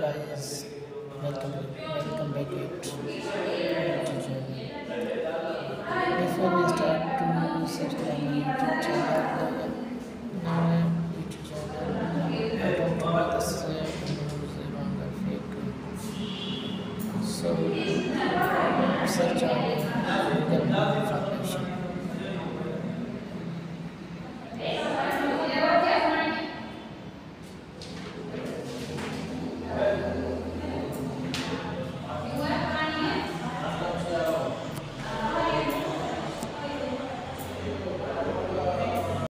guys, welcome welcome back at. Before we start to subscribe my YouTube channel, my YouTube channel, I don't want this uh, around the fake. So search on Amen.